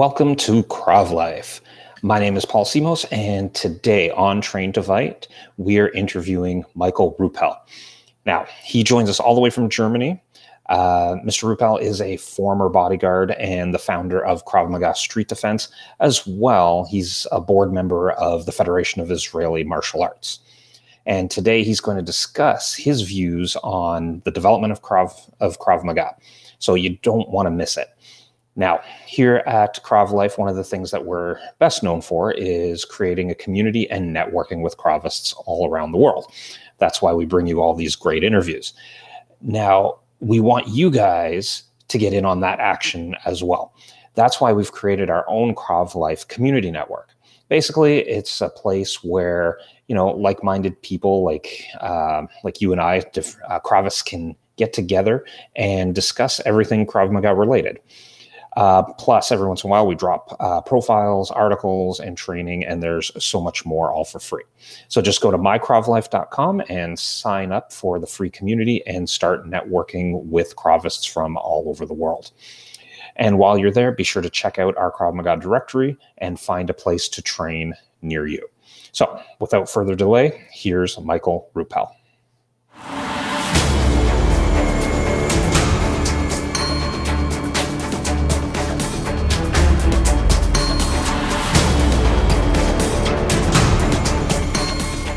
Welcome to Krav Life. My name is Paul Simos, and today on Train to Fight, we are interviewing Michael Ruppel. Now, he joins us all the way from Germany. Uh, Mr. Ruppel is a former bodyguard and the founder of Krav Maga Street Defense. As well, he's a board member of the Federation of Israeli Martial Arts. And today he's going to discuss his views on the development of Krav, of Krav Maga. So you don't want to miss it. Now, here at Krav Life, one of the things that we're best known for is creating a community and networking with Kravists all around the world. That's why we bring you all these great interviews. Now, we want you guys to get in on that action as well. That's why we've created our own Krav Life community network. Basically, it's a place where you know like-minded people like uh, like you and I, uh, Kravists, can get together and discuss everything Krav Maga related. Uh, plus, every once in a while, we drop uh, profiles, articles, and training, and there's so much more all for free. So just go to mykravlife.com and sign up for the free community and start networking with Kravists from all over the world. And while you're there, be sure to check out our Krav Maga directory and find a place to train near you. So, without further delay, here's Michael Ruppel.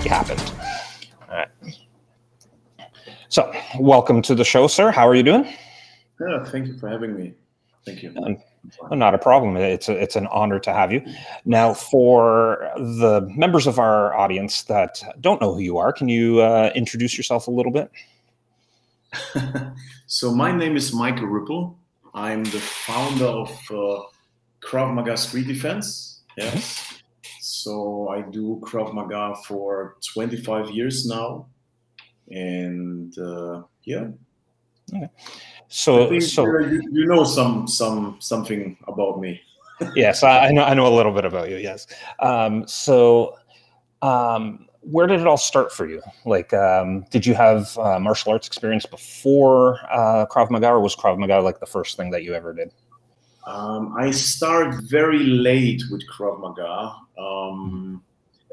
Happened. All right. So, welcome to the show, sir. How are you doing? Yeah, thank you for having me. Thank you. Um, not a problem. It's a, it's an honor to have you. Now, for the members of our audience that don't know who you are, can you uh, introduce yourself a little bit? so, my name is Michael Ruppel. I'm the founder of uh, Krav Maga Street Defense. Yes. So I do Krav Maga for 25 years now, and uh, yeah. Okay. So, so you, you, know some some something about me. yes, I, I, know. I know a little bit about you. Yes. Um, so, um, where did it all start for you? Like, um, did you have uh, martial arts experience before uh, Krav Maga, or was Krav Maga like the first thing that you ever did? Um, I started very late with Krav Maga, um,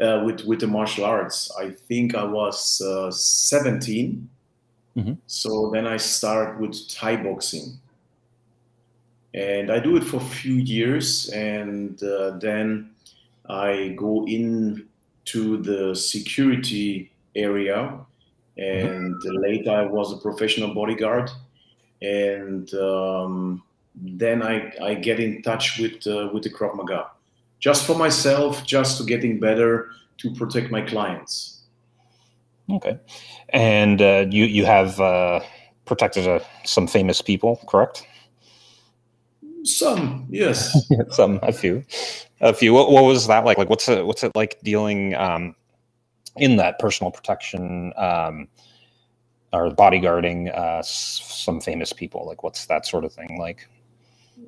uh, with with the martial arts. I think I was uh, 17. Mm-hmm. So then I started with Thai boxing, and I do it for a few years, and uh, then I go in to the security area, and mm-hmm. later I was a professional bodyguard, and um, then I, I get in touch with uh, with the Krav Maga, just for myself, just to getting better to protect my clients. Okay, and uh, you you have uh, protected uh, some famous people, correct? Some, yes. some, a few, a few. What, what was that like? Like, what's it what's it like dealing um, in that personal protection? Um, or bodyguarding uh, some famous people like what's that sort of thing like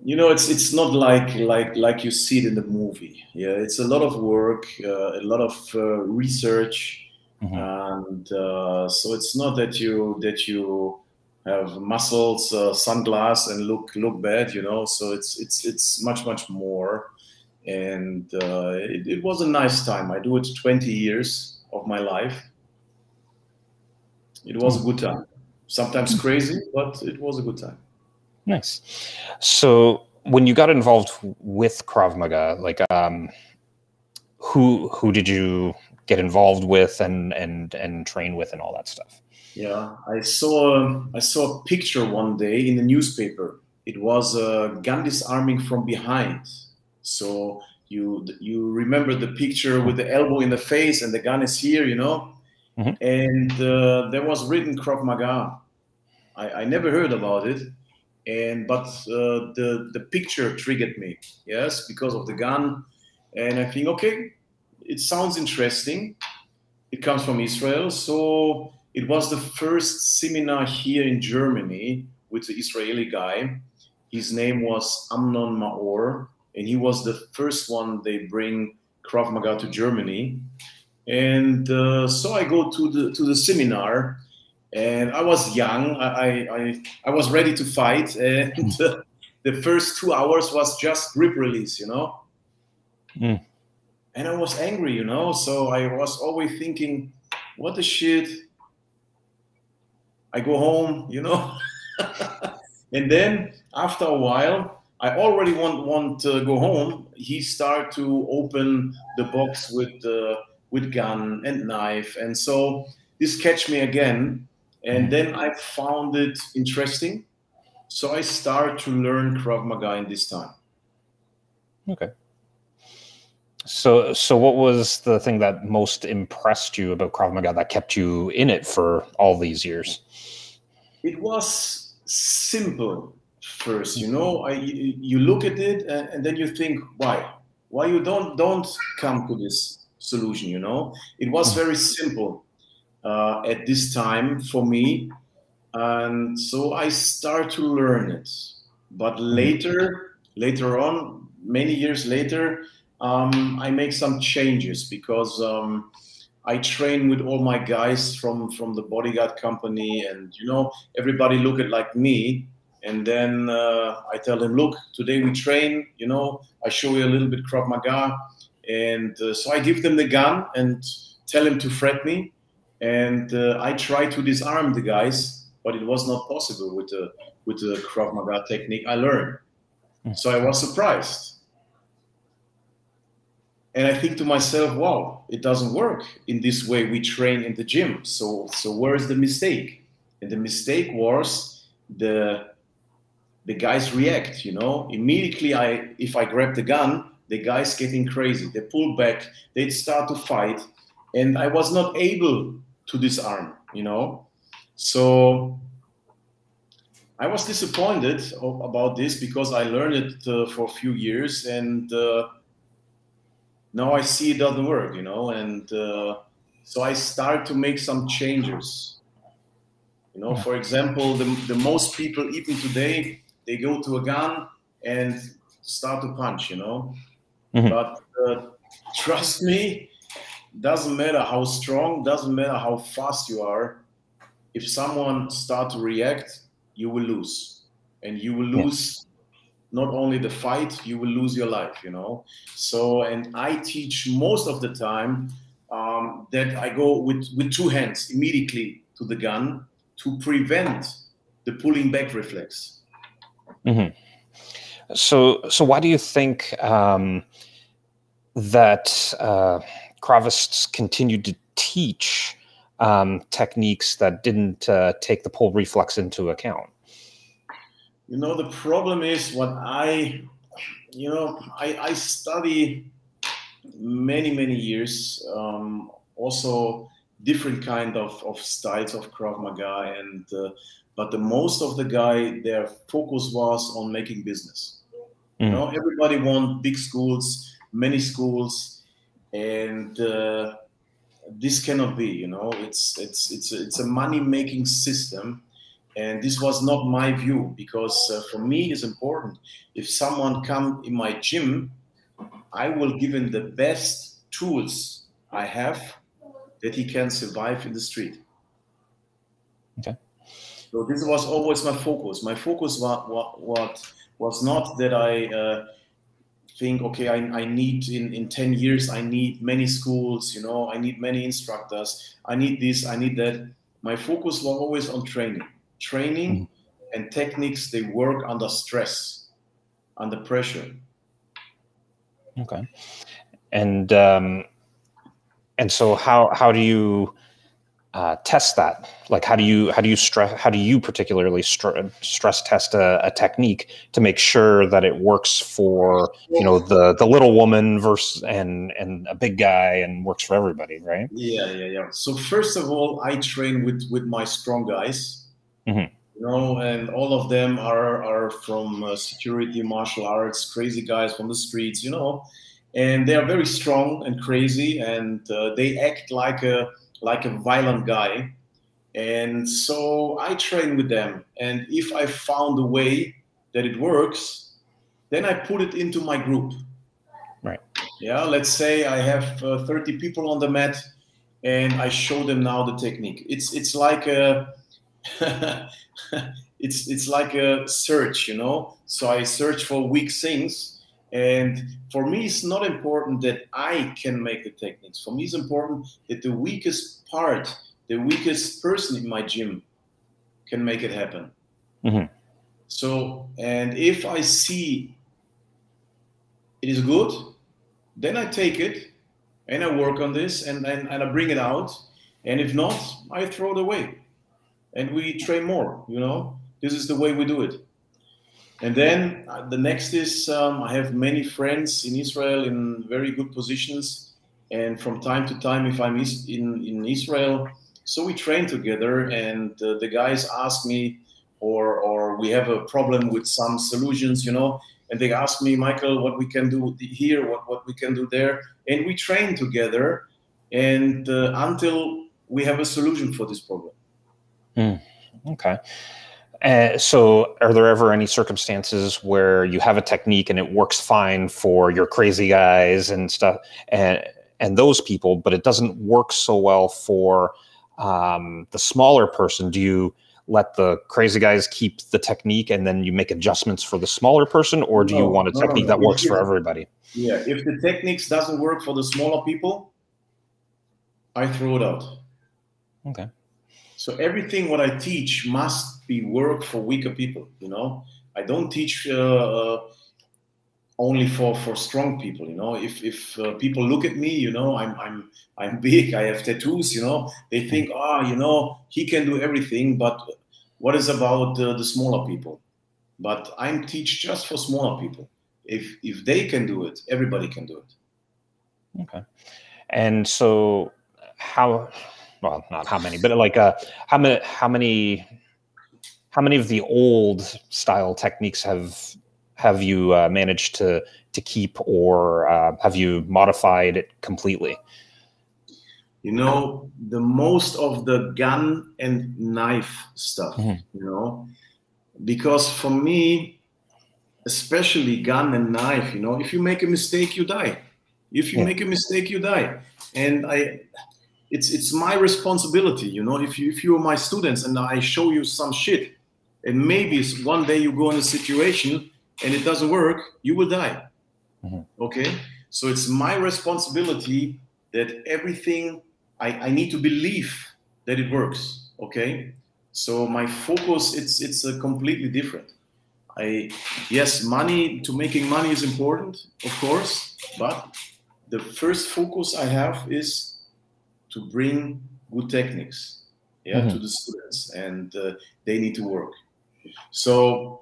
you know it's it's not like like like you see it in the movie. Yeah it's a lot of work uh, a lot of uh, research. Mm-hmm. and uh, so it's not that you that you have muscles uh, sunglass and look look bad you know? So it's it's it's much much more. And uh, it, it was a nice time. I do it 20 years of my life. It was a good time. Sometimes crazy but it was a good time Nice. So when you got involved with Krav Maga, like um, who who did you get involved with and and and train with and all that stuff? Yeah, I saw I saw a picture one day in the newspaper. It was a gun disarming from behind. So you you remember the picture with the elbow in the face and the gun is here, you know, mm-hmm. and uh, there was written Krav Maga. I, I never heard about it and but uh, the the picture triggered me yes because of the gun. And i think okay it sounds interesting. It comes from israel. So it was the first seminar here in germany with the israeli guy. His name was amnon maor and he was the first one they bring krav maga to germany. And uh, so i go to the to the seminar and I was young. I, I, I was ready to fight, and the first two hours was just grip release, you know. Mm. And I was angry, you know. So I was always thinking, what the shit? I go home, you know. and then after a while, I already want want to go home. He start to open the box with uh, with gun and knife, and so this catch me again. And then mm-hmm. I found it interesting, so I start to learn Krav Maga in this time. Okay. So, so what was the thing that most impressed you about Krav Maga that kept you in it for all these years? It was simple first, you mm-hmm. know. I you look at it and, and then you think, why, why you don't don't come to this solution, you know? It was mm-hmm. very simple uh, at this time for me, and so I start to learn it. But later, later on, many years later um, I make some changes because um, I train with all my guys from from the bodyguard company, and you know everybody look at like me, and then uh, I tell them, look, today we train. You know, I show you a little bit Krav Maga, and uh, so I give them the gun and tell them to fret me, and uh, I tried to disarm the guys, but it was not possible with the with the Krav Maga technique I learned. So I was surprised and I think to myself, wow, it doesn't work in this way we train in the gym. So, so where is the mistake? And the mistake was the the guys react. You know, immediately I if I grab the gun, the guys getting crazy. They pull back. They start to fight, and I was not able to disarm. You know, so I was disappointed about this because I learned it uh, for a few years and. Uh, now I see it doesn't work, you know, and uh, so I start to make some changes. You know, for example, the, the most people even today they go to a gun and start to punch, you know. Mm-hmm. But uh, trust me, doesn't matter how strong, doesn't matter how fast you are. If someone start to react, you will lose, and you will lose not only the fight, you will lose your life, you know. So, and I teach most of the time um, that I go with, with two hands immediately to the gun to prevent the pulling back reflex. Mm-hmm. So, so why do you think um, that uh, Kravists continued to teach um, techniques that didn't uh, take the pull reflex into account? you know the problem is what i you know i, I study many many years um, also different kind of, of styles of krav maga and uh, but the most of the guy their focus was on making business mm. you know everybody want big schools many schools and uh, this cannot be you know it's it's it's it's a money making system. And this was not my view because uh, for me it's important. If someone come in my gym i will give him the best tools i have that he can survive in the street. Okay. So this was always my focus. My focus was what, what was not that i uh, think okay I, I need in, in 10 years i need many schools you know i need many instructors i need this i need that. My focus was always on training. Training mm-hmm. and techniques they work under stress under pressure. Okay. And um and so how how do you uh, test that like how do you how do you stress how do you particularly stress test a, a, technique to make sure that it works for you know the the little woman versus and and a big guy and works for everybody right yeah yeah yeah so first of all i train with with my strong guys Mm-hmm. You know, and all of them are are from uh, security, martial arts, crazy guys from the streets. You know, and they are very strong and crazy, and uh, they act like a like a violent guy. And so I train with them, and if I found a way that it works, then I put it into my group. Right. Yeah. Let's say I have uh, 30 people on the mat, and I show them now the technique. It's it's like a it's it's like a search, you know. So I search for weak things, and for me, it's not important that I can make the techniques. For me, it's important that the weakest part, the weakest person in my gym, can make it happen. Mm-hmm. So, and if I see it is good, then I take it and I work on this and, and, and I bring it out. And if not, I throw it away and we train more, you know this is the way we do it. And then uh, the next is um, I have many friends in Israel in very good positions, and from time to time, if I'm in in Israel, so we train together, and uh, the guys ask me, or or we have a problem with some solutions, you know, and they ask me, Michael, what we can do here, what what we can do there, and we train together, and uh, until we have a solution for this problem. Mm, okay. Uh, so, are there ever any circumstances where you have a technique and it works fine for your crazy guys and stuff, and and those people, but it doesn't work so well for um, the smaller person? Do you let the crazy guys keep the technique and then you make adjustments for the smaller person, or do no, you want a no, technique no, that works for everybody? Yeah, if the techniques doesn't work for the smaller people, I throw it out. Okay. So everything what I teach must be work for weaker people. You know, I don't teach uh, uh, only for for strong people. You know, if if uh, people look at me, you know, I'm I'm I'm big. I have tattoos. You know, they think, ah, oh, you know, he can do everything. But what is about the smaller people? But I'm teach just for smaller people. If if they can do it, everybody can do it. Okay, and so how well, not how many, but like uh, how many, how many, how many of the old style techniques have have you uh, managed to to keep, or uh, have you modified it completely? You know, the most of the gun and knife stuff. Mm-hmm. You know, because for me, especially gun and knife, you know, if you make a mistake, you die. If you yeah. make a mistake, you die. And I it's it's my responsibility you know if you if you are my students and i show you some shit and maybe one day you go in a situation and it doesn't work you will die. Mm-hmm. okay? So it's my responsibility that everything I, I need to believe that it works okay? So my focus it's it's a completely different. I yes money to making money is important of course but the first focus i have is to bring good techniques yeah mm-hmm. to the students and uh, they need to work. So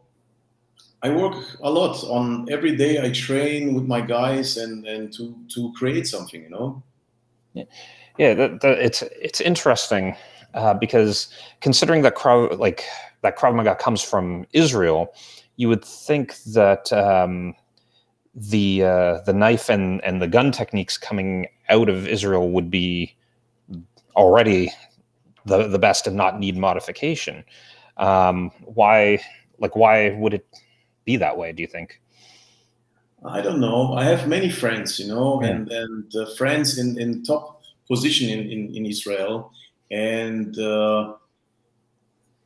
i work a lot on every day i train with my guys and and to to create something you know? Yeah, yeah that, that it's it's interesting uh, because considering that Krav, like that Krav Maga comes from Israel, you would think that um, the uh, the knife and and the gun techniques coming out of Israel would be already the the best and not need modification. Um, why, like, why would it be that way? Do you think? I don't know. I have many friends, you know, yeah. and and uh, friends in in top position in in, in Israel, and uh,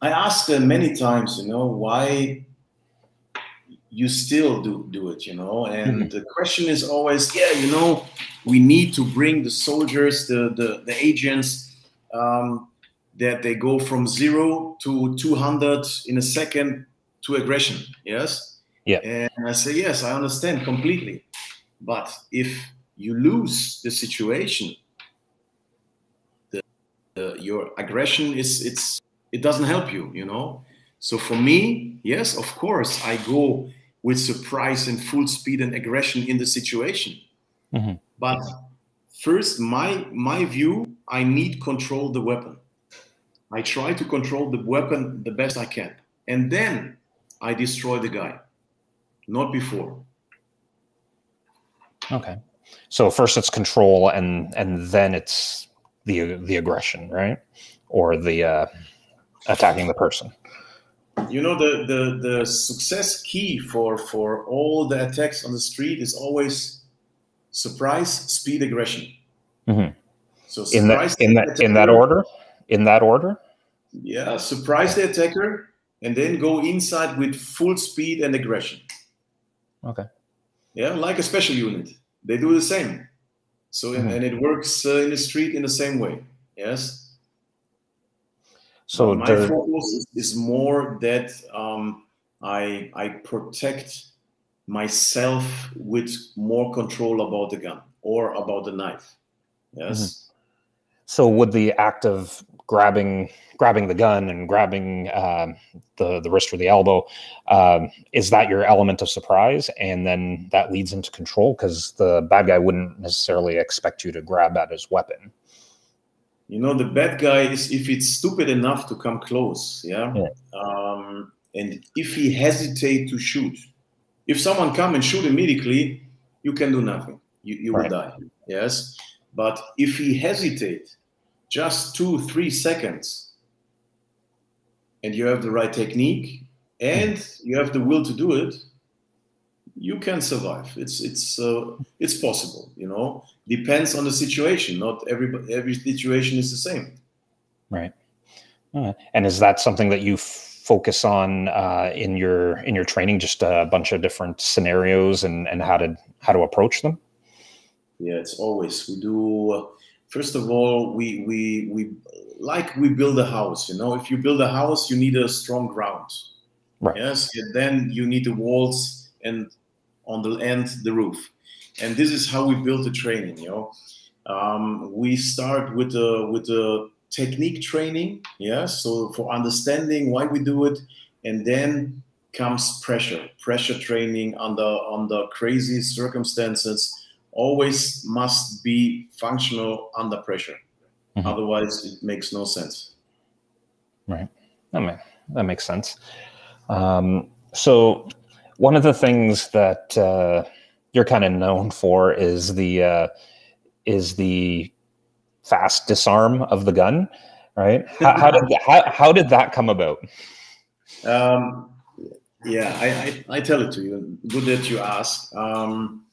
I asked them many times, you know, why you still do do it, you know, and mm-hmm. the question is always, yeah, you know, we need to bring the soldiers, the the, the agents, um, that they go from zero to 200 in a second to aggression. Yes. Yeah. And I say yes, I understand completely. But if you lose the situation, the, the your aggression is it's it doesn't help you. You know. So for me, yes, of course, I go with surprise and full speed and aggression in the situation. Mm-hmm. But first, my my view, I need control the weapon. I try to control the weapon the best I can, and then I destroy the guy, not before. Okay, so first it's control, and and then it's the the aggression, right, or the uh, attacking the person you know the, the the success key for for all the attacks on the street is always surprise speed aggression mm-hmm. so in that in that in that order in that order yeah, surprise the attacker, and then go inside with full speed and aggression. Okay. Yeah, like a special unit, they do the same. So mm-hmm. and it works uh, in the street in the same way. Yes. So my the... focus is more that um, I I protect myself with more control about the gun or about the knife. Yes. Mm-hmm. So would the act of grabbing grabbing the gun and grabbing um, the the wrist or the elbow um, is that your element of surprise and then that leads into control because the bad guy wouldn't necessarily expect you to grab at his weapon you know the bad guy is if it's stupid enough to come close yeah, yeah. Um, and if he hesitate to shoot if someone come and shoot immediately you can do nothing you, you right. will die yes but if he hesitate just two three seconds and you have the right technique and you have the will to do it you can survive. It's it's uh, it's possible you know? Depends on the situation. Not every every situation is the same. Right. Uh, and is that something that you focus on uh, in your in your training? Just a bunch of different scenarios and and how to how to approach them? Yeah it's always. We do uh, first of all we we we like we build a house you know? If you build a house you need a strong ground. Right. Yes and then you need the walls and on the end the roof and this is how we build the training you know um, we start with the with the technique training yeah so for understanding why we do it and then comes pressure pressure training under under crazy circumstances always must be functional under pressure Mm-hmm. Otherwise, it makes no sense. Right. That makes sense. Um, so, one of the things that uh, you're kind of known for is the uh, is the fast disarm of the gun, right? How, how did that, how, how did that come about? Um, yeah, I, I, I, tell it to you. Good that you ask. Um,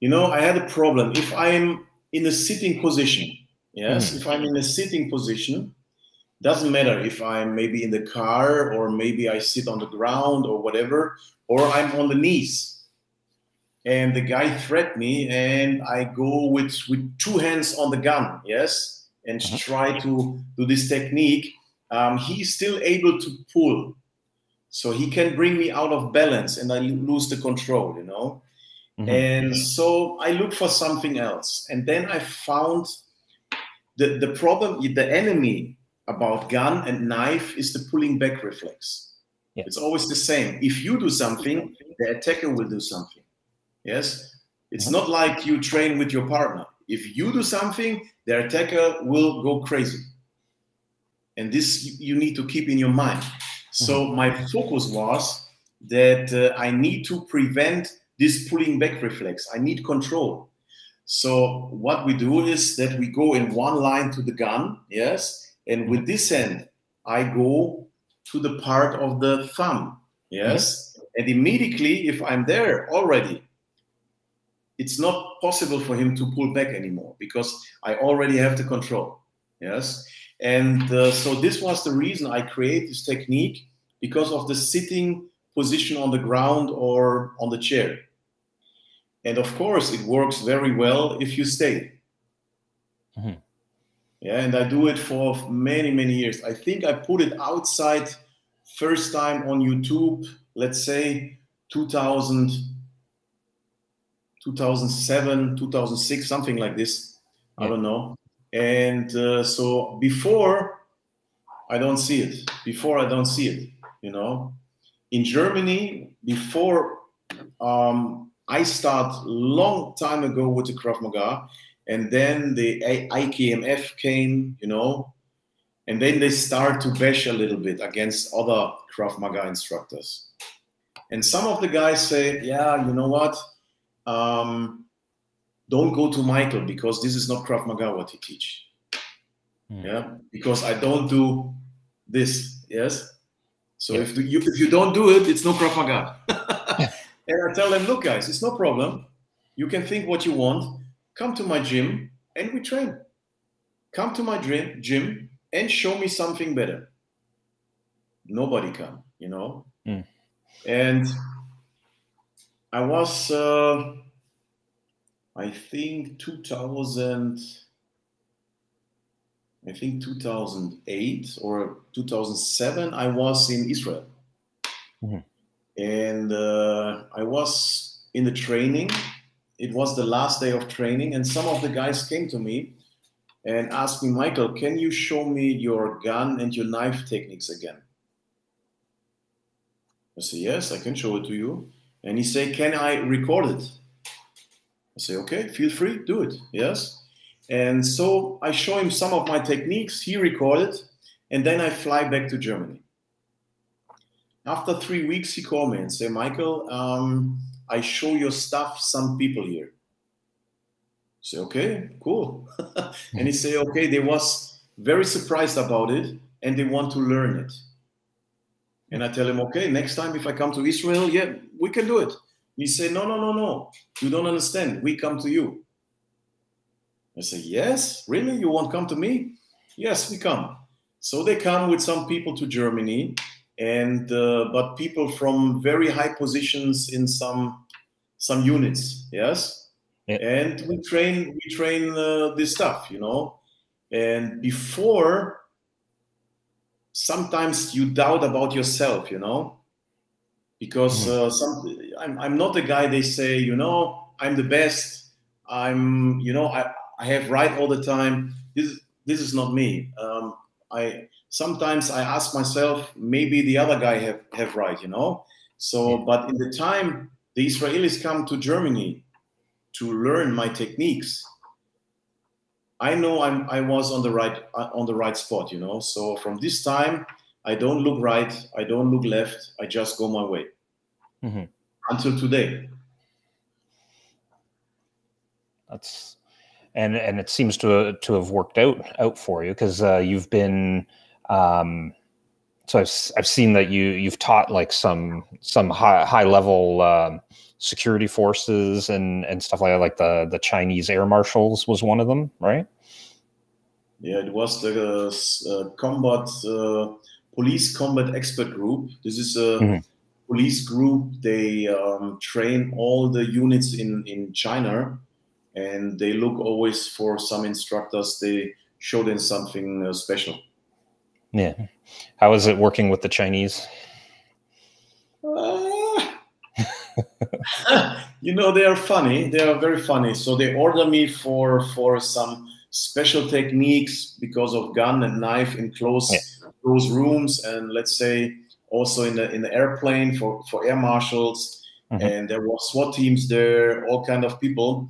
you know, I had a problem. If I'm in a sitting position, Yes, mm. if I'm in a sitting position, doesn't matter if I'm maybe in the car or maybe I sit on the ground or whatever, or I'm on the knees. And the guy threat me, and I go with with two hands on the gun, yes, and mm-hmm. try to do this technique. Um, he's still able to pull, so he can bring me out of balance, and I lose the control, you know. Mm-hmm. And so I look for something else, and then I found the, the problem, the enemy about gun and knife is the pulling back reflex. Yeah. It's always the same. If you do something, the attacker will do something. Yes? It's not like you train with your partner. If you do something, the attacker will go crazy. And this you need to keep in your mind. So mm-hmm. my focus was that uh, I need to prevent this pulling back reflex. I need control. So what we do is that we go in one line to the gun, yes, and with this end, I go to the part of the thumb, yes, and immediately if I'm there already, it's not possible for him to pull back anymore because I already have the control, yes, and uh, so this was the reason I create this technique because of the sitting position on the ground or on the chair. And of course, it works very well if you stay. Mm-hmm. Yeah, and I do it for many, many years. I think I put it outside first time on YouTube, let's say 2000, 2007, 2006, something like this. Yeah. I don't know. And uh, so before, I don't see it. Before, I don't see it. You know, in Germany, before um, I start long time ago with the Krav Maga, and then the IKMF came, you know, and then they start to bash a little bit against other Krav Maga instructors. And some of the guys say, yeah, you know what? Um, don't go to Michael because this is not Krav Maga what he teach. Mm. Yeah, because I don't do this. Yes. So if you if you don't do it, it's no Krav Maga. And I tell them, look, guys, it's no problem. You can think what you want. Come to my gym and we train. Come to my gym and show me something better. nobody come, you know. Mm. And I was, uh, I think, 2000. I think 2008 or 2007, I was in Israel. Mm-hmm. And uh, I was in the training. It was the last day of training, and some of the guys came to me and asked me, Michael, can you show me your gun and your knife techniques again? I say, yes, I can show it to you. And he say, can I record it? I say, okay, feel free, do it. Yes. And so I show him some of my techniques, he recorded, and then I fly back to Germany. After three weeks, he called me and say, Michael, um, I show your stuff some people here. Say, okay, cool. and he say, okay, they was very surprised about it and they want to learn it. And I tell him, okay, next time if I come to Israel, yeah, we can do it. He said, no, no, no, no. You don't understand. We come to you. I say, Yes, really? You won't come to me? Yes, we come. So they come with some people to Germany, and uh, but people from very high positions in some some units. Yes, yeah. and we train we train uh, this stuff, you know. And before, sometimes you doubt about yourself, you know, because mm-hmm. uh, some I'm I'm not the guy they say, you know, I'm the best. I'm you know I I have right all the time. This this is not me. Um, I sometimes I ask myself, maybe the other guy have have right, you know. So, but in the time the Israelis come to Germany to learn my techniques, I know I'm I was on the right uh, on the right spot, you know. So from this time, I don't look right, I don't look left, I just go my way mm-hmm. until today. That's and and it seems to to have worked out out for you because uh, you've been um, so I've, I've seen that you you've taught like some some high high level uh, security forces and and stuff like that like the the Chinese air marshals was one of them right yeah it was the uh, combat uh, police combat expert group this is a mm-hmm. police group they um, train all the units in in China and they look always for some instructors. They show them something uh, special. Yeah. How is it working with the Chinese? Uh, you know, they are funny. They are very funny. So they order me for for some special techniques because of gun and knife in close yeah. close rooms, and let's say also in the in the airplane for for air marshals. Mm-hmm. And there were SWAT teams there, all kind of people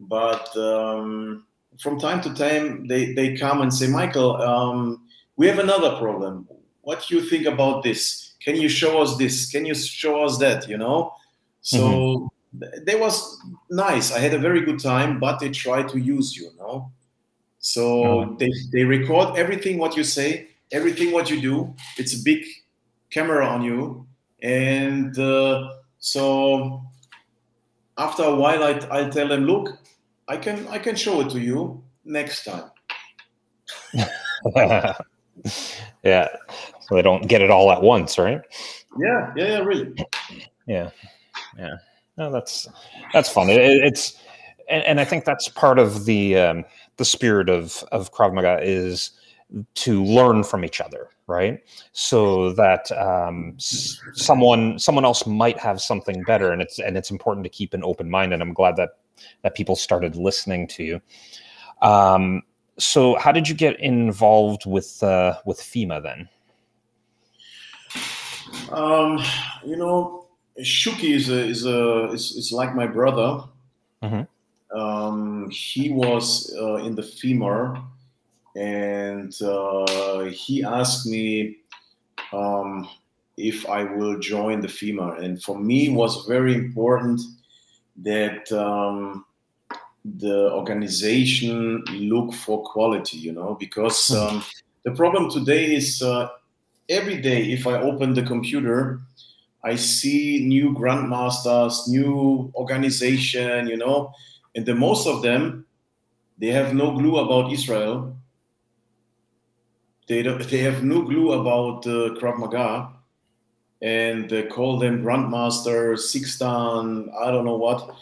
but um, from time to time they, they come and say michael um, we have another problem. What do you think about this? Can you show us this? Can you show us that you know? So mm-hmm. they was nice. I had a very good time but they try to use you, you know? So oh. they, they record everything what you say everything what you do. It's a big camera on you. And uh, so after a while I, I tell them look I can I can show it to you next time. yeah. So they don't get it all at once, right? Yeah, yeah, yeah, really. Yeah. Yeah. No, that's that's fun. It, it's and, and, I think that's part of the um, the spirit of of Krav Maga is to learn from each other, right? So that um, s- someone someone else might have something better, and it's and it's important to keep an open mind. And I'm glad that that people started listening to you. Um, so, how did you get involved with uh, with FIMA then? Um, you know, Shuki is a, is a is, is like my brother. Mm-hmm. Um, he was uh, in the FIMA, and uh, he asked me um, if I will join the FIMA, and for me was very important that um, the organization look for quality you know because hmm. um, the problem today is uh, every day if i open the computer i see new grandmasters new organization you know and the most of them they have no clue about israel they don't, they have no clue about uh, Krav Maga, and they call them Grandmaster, Six Dan, I don't know what,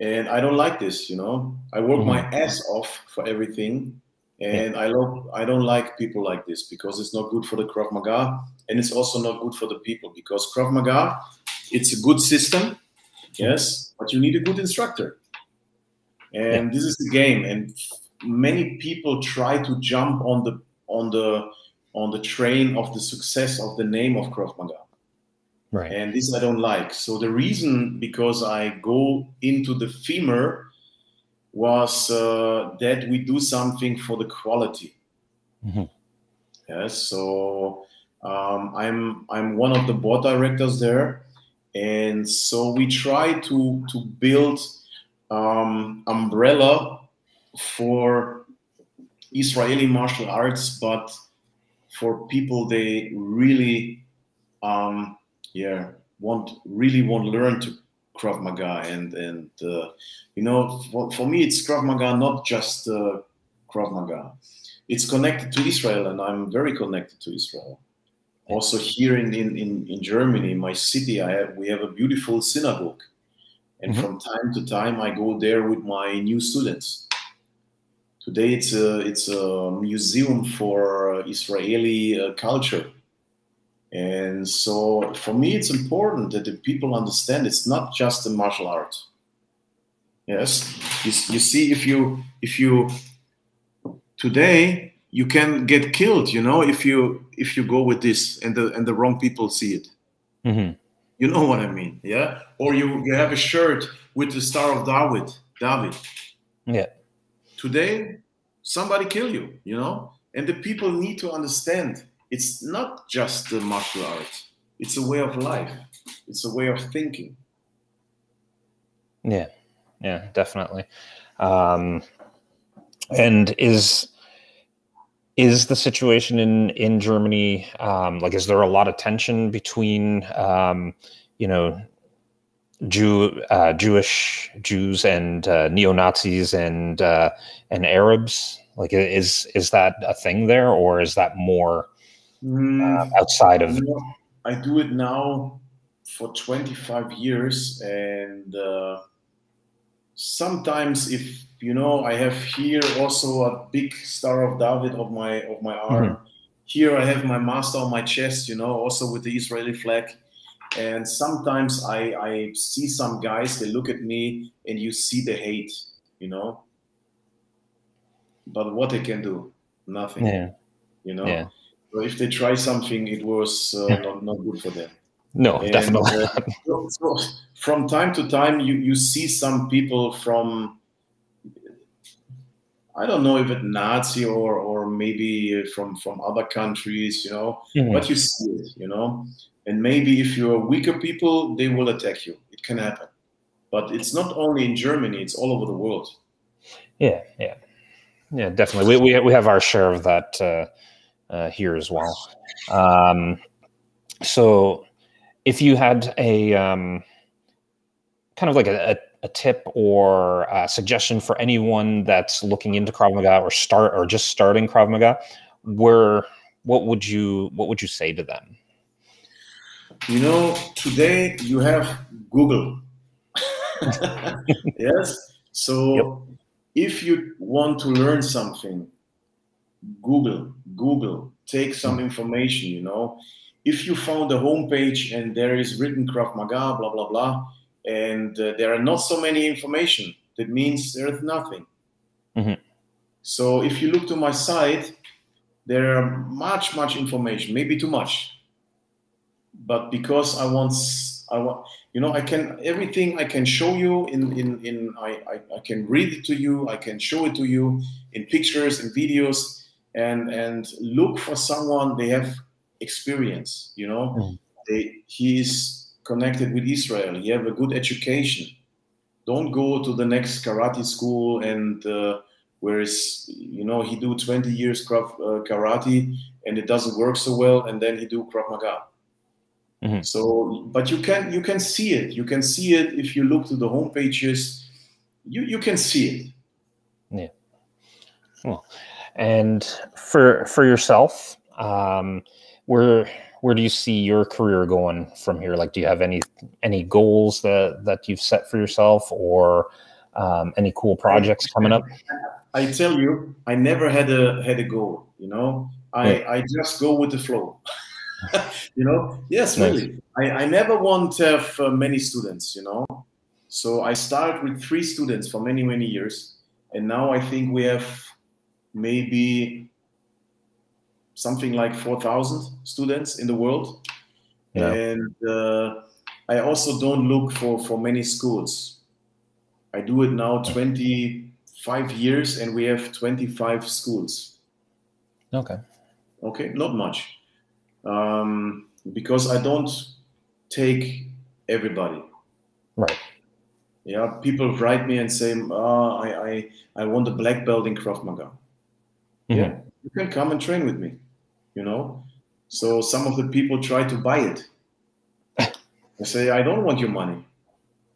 and I don't like this. You know, I work mm-hmm. my ass off for everything, and yeah. I love I don't like people like this because it's not good for the Krav Maga, and it's also not good for the people because Krav Maga, it's a good system, yes, but you need a good instructor, and yeah. this is the game, and many people try to jump on the on the on the train of the success of the name of Krav Maga. Right. And this I don't like. So the reason because I go into the FIMA was uh, that we do something for the quality. Mm-hmm. Yes. So um, I'm I'm one of the board directors there, and so we try to to build um, umbrella for Israeli martial arts, but for people they really, um, yeah, want really want to learn to Krav Maga and and uh, you know for, for me it's Krav Maga not just uh, Krav Maga. It's connected to Israel and I'm very connected to Israel. Also here in, in, in, in Germany, my city, I have, we have a beautiful synagogue. And mm-hmm. from time to time I go there with my new students today it's a it's a museum for Israeli uh, culture. And so for me, it's important that the people understand it's not just a martial art. Yes, you, you see, if you if you today you can get killed, you know, if you if you go with this and the and the wrong people see it. Mm-hmm. You know what I mean, yeah? Or you you have a shirt with the Star of David, David. Yeah today somebody kill you you know and the people need to understand it's not just the martial art it's a way of life. It's a way of thinking. Yeah. Yeah definitely. Um and is is the situation in in germany um like is there a lot of tension between um you know Jew, uh, Jewish Jews and uh, neo Nazis and uh, and Arabs? Like, is is that a thing there, or is that more mm, outside of? I do it now for 25 years, and uh, sometimes, if you know, I have here also a big star of David of my of my arm. Mm-hmm. Here I have my master on my chest, you know, also with the Israeli flag and sometimes I, I see some guys, they look at me and you see the hate, you know. But what they can do? Nothing. Yeah. You know? Yeah. So if they try something, it was uh, not, not good for them. No, and, definitely. Uh, so from time to time, you, you see some people from, I don't know if it's Nazi or, or maybe from, from other countries, you know, mm-hmm. but you see it, you know. And maybe if you're weaker people, they will attack you. It can happen. But it's not only in Germany, it's all over the world. Yeah, yeah. Yeah, definitely. We, we, we have our share of that uh, uh, here as well. Um, so if you had a um, kind of like a, a, tip or a suggestion for anyone that's looking into Krav Maga or start or just starting Krav Maga, where what would you what would you say to them? You know, today you have Google. yes. So yep. if you want to learn something, Google, Google, take some information, you know. If you found a homepage and there is written Krav Maga, blah, blah, blah, and uh, there are not so many information, that means there's nothing. Mm-hmm. So if you look to my site, there are much, much information, maybe too much but because I want, I want, you know, I can everything I can show you in in in I, I, I can read it to you, I can show it to you in pictures and videos, and and look for someone they have experience. You know, mm. they he is connected with Israel. He have a good education. Don't go to the next karate school and. Uh, whereas you know he do 20 years Krav, uh, karate and it doesn't work so well and then he do Krav Maga Mm-hmm. So, but you can you can see it. You can see it if you look to the home pages. You you can see it. Yeah. Well, and for for yourself, Um, where where do you see your career going from here? Like, do you have any any goals that that you've set for yourself, or um, any cool projects coming up? I tell you, I never had a had a goal. You know, I yeah. I just go with the flow. you know, yes, nice. really. I, I never want to have uh, many students. You know, so I started with three students for many many years, and now I think we have maybe something like 4,000 students in the world. Yeah. And uh, I also don't look for, for many schools. I do it now 25 years and we have 25 schools. Okay. Okay, not much. Um, because I don't take everybody. Right. Yeah, people write me and say, oh, I, I, I want a black belt in Krav Maga. Mm-hmm. Yeah, you can come and train with me you know? So some of the people try to buy it. I say i don't want your money.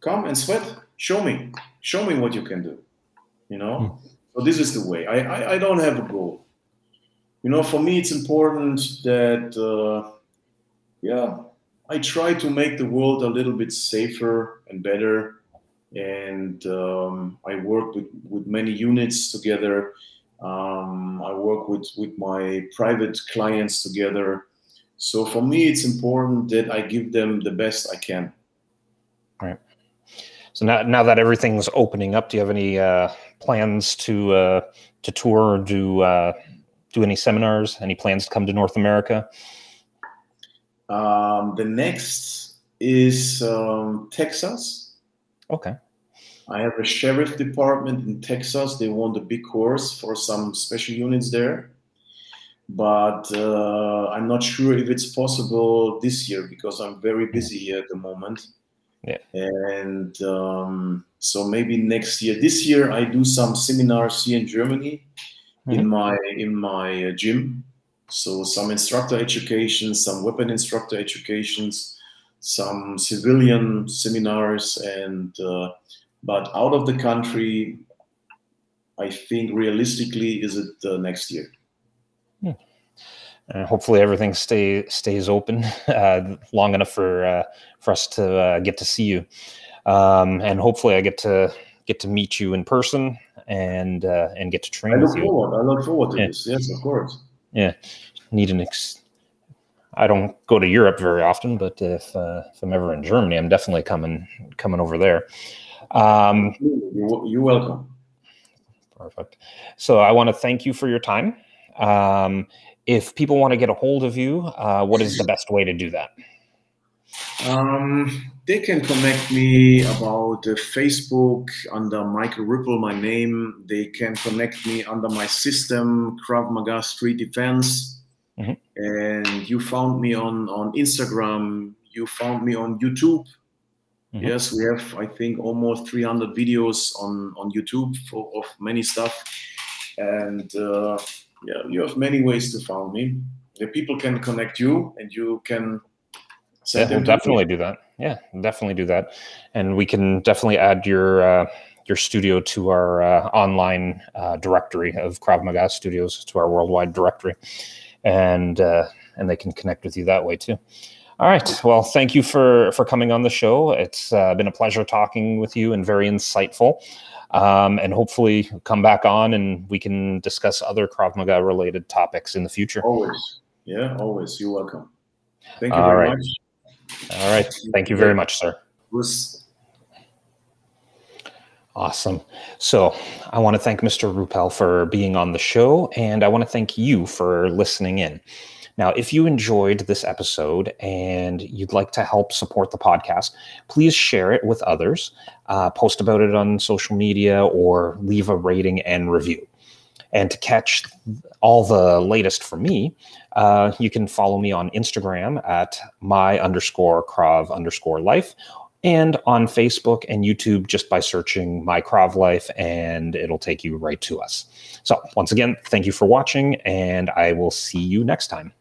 Come and sweat. Show me. Show me what you can do. You know? Mm. so this is the way. I, I, I don't have a goal. You know for me it's important that uh, yeah i try to make the world a little bit safer and better. And um, i work with, with many units together um, I work with, with my private clients together. So for me, it's important that I give them the best I can. Right. So now, now that everything's opening up, do you have any uh, plans to uh, to tour or do uh, do any seminars? Any plans to come to North America? Um, the next is um, Texas. Okay. I have a sheriff department in Texas. They want a big course for some special units there. But uh, I'm not sure if it's possible this year because I'm very busy here at the moment. Yeah. And um, so maybe next year. This year I do some seminars here in Germany mm-hmm. in my in my uh, gym. So some instructor education, some weapon instructor educations, some civilian seminars, and uh, but out of the country, I think realistically, is it uh, next year? Hmm. And hopefully everything stay stays open uh, long enough for uh, for us to uh, get to see you, um, and hopefully I get to get to meet you in person and uh, and get to train I look with forward. you. I look forward to yeah. this. Yes, of course. Yeah, need an ex. I don't go to Europe very often, but if uh, if I'm ever in Germany, I'm definitely coming coming over there. Um, you're, welcome. Perfect. So I want to thank you for your time. Um, if people want to get a hold of you, uh, what is the best way to do that? Um, they can connect me about uh, Facebook under Michael Ruppel, my name. They can connect me under my system, Krav Maga Street Defense. Mm-hmm. And you found me on, on Instagram. You found me on YouTube. Mm-hmm. Yes, we have I think almost 300 videos on on YouTube for, of many stuff, and uh, yeah, you have many ways to find me. The people can connect you, and you can. Yeah, we'll definitely do that. Yeah, definitely do that, and we can definitely add your uh, your studio to our uh, online uh, directory of Krav Maga studios to our worldwide directory, and uh, and they can connect with you that way too. All right. Well, thank you for for coming on the show. It's uh, been a pleasure talking with you and very insightful. Um, and hopefully come back on and we can discuss other Krav Maga related topics in the future. Always. Yeah, always. You're welcome. Thank you All very right. much. All right. Thank you very much, sir. Awesome. So I want to thank Mr. Ruppel for being on the show, and I want to thank you for listening in. Now, if you enjoyed this episode and you'd like to help support the podcast, please share it with others, uh, post about it on social media, or leave a rating and review. And to catch all the latest from me, uh, you can follow me on Instagram at my underscore Krav underscore life and on Facebook and YouTube just by searching My Krav Life, and it'll take you right to us. So, once again, thank you for watching, and I will see you next time.